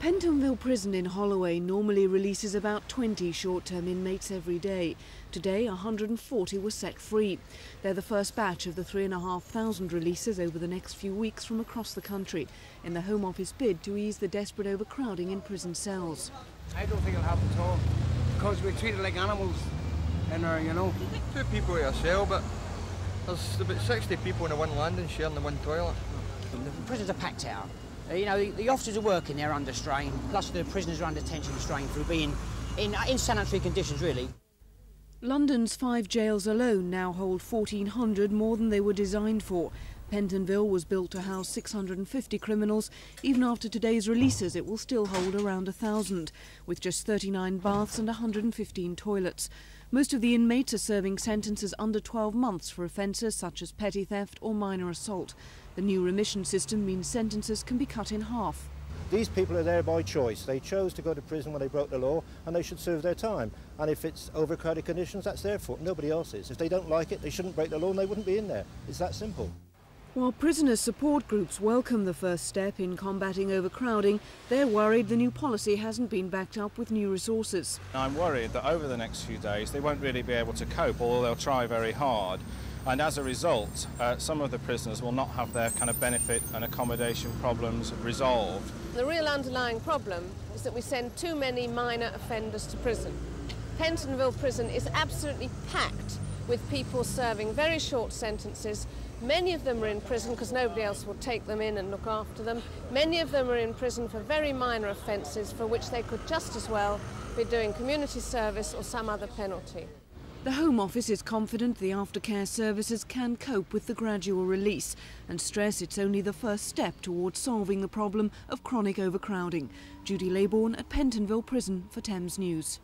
Pentonville Prison in Holloway normally releases about 20 short-term inmates every day. Today, 140 were set free. They're the first batch of the 3,500 releases over the next few weeks from across the country in the Home Office bid to ease the desperate overcrowding in prison cells. I don't think it'll happen at all because we're treated like animals in our, uh, you know. Two people in a cell, but there's about 60 people in the one landing sharing the one toilet. The prisons are packed out. Uh, you know, the, the, officers are working they're under strain, plus the prisoners are under tension strain through being in, in sanitary conditions, really. London's five jails alone now hold 1,400 more than they were designed for. Pentonville was built to house 650 criminals. Even after today's releases, it will still hold around 1,000, with just 39 baths and 115 toilets. Most of the inmates are serving sentences under 12 months for offences such as petty theft or minor assault. The new remission system means sentences can be cut in half. These people are there by choice. They chose to go to prison when they broke the law and they should serve their time. And if it's overcrowded conditions, that's their fault, nobody else's. If they don't like it, they shouldn't break the law and they wouldn't be in there. It's that simple. While prisoners' support groups welcome the first step in combating overcrowding, they're worried the new policy hasn't been backed up with new resources. I'm worried that over the next few days they won't really be able to cope, although they'll try very hard. And as a result, uh, some of the prisoners will not have their kind of benefit and accommodation problems resolved. The real underlying problem is that we send too many minor offenders to prison. Pentonville Prison is absolutely packed with people serving very short sentences. Many of them are in prison because nobody else will take them in and look after them. Many of them are in prison for very minor offences for which they could just as well be doing community service or some other penalty. The Home Office is confident the aftercare services can cope with the gradual release and stress it's only the first step towards solving the problem of chronic overcrowding. Judy Laybourn at Pentonville Prison for Thames News.